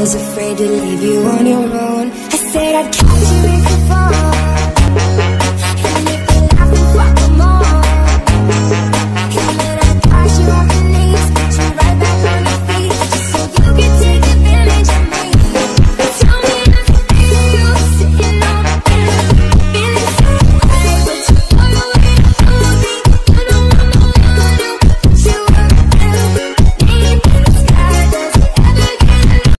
was afraid to leave you on your own. I said I'd catch you if you fall.